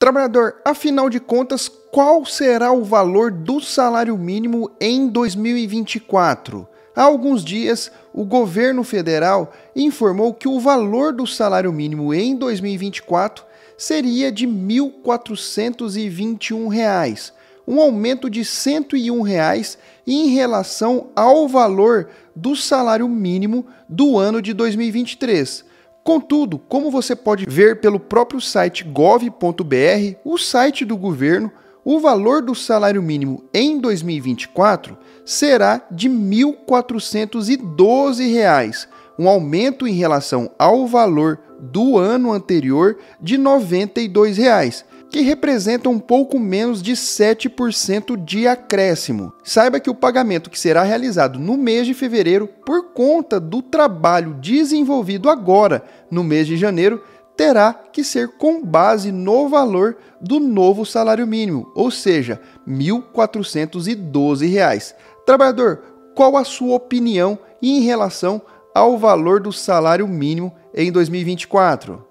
Trabalhador, afinal de contas, qual será o valor do salário mínimo em 2024? Há alguns dias, o governo federal informou que o valor do salário mínimo em 2024 seria de R$ 1.421, um aumento de 101 reais em relação ao valor do salário mínimo do ano de 2023. Contudo, como você pode ver pelo próprio site gov.br, o site do governo, o valor do salário mínimo em 2024 será de R$ 1.412, um aumento em relação ao valor do ano anterior de 92 reais que representa um pouco menos de 7% de acréscimo. Saiba que o pagamento que será realizado no mês de fevereiro, por conta do trabalho desenvolvido agora no mês de janeiro, terá que ser com base no valor do novo salário mínimo, ou seja, R$ 1.412. Trabalhador, qual a sua opinião em relação ao valor do salário mínimo em 2024?